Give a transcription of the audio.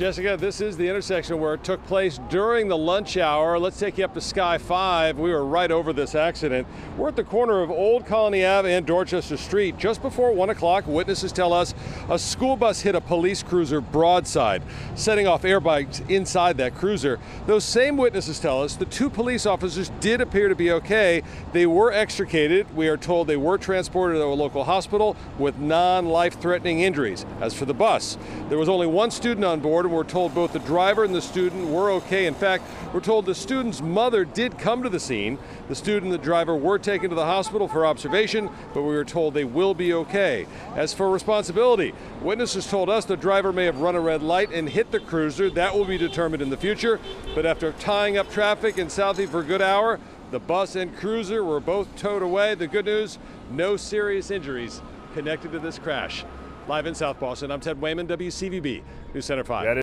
Jessica, this is the intersection where it took place during the lunch hour. Let's take you up to Sky 5. We were right over this accident. We're at the corner of Old Colony Ave and Dorchester Street. Just before 1 o'clock, witnesses tell us a school bus hit a police cruiser broadside, setting off airbags inside that cruiser. Those same witnesses tell us the two police officers did appear to be okay. They were extricated. We are told they were transported to a local hospital with non life threatening injuries. As for the bus, there was only one student on board we're told both the driver and the student were okay. In fact, we're told the student's mother did come to the scene. The student and the driver were taken to the hospital for observation, but we were told they will be okay. As for responsibility, witnesses told us the driver may have run a red light and hit the cruiser. That will be determined in the future. But after tying up traffic in Southie for a good hour, the bus and cruiser were both towed away. The good news no serious injuries connected to this crash. Live in South Boston, I'm Ted Wayman, WCVB News Center 5.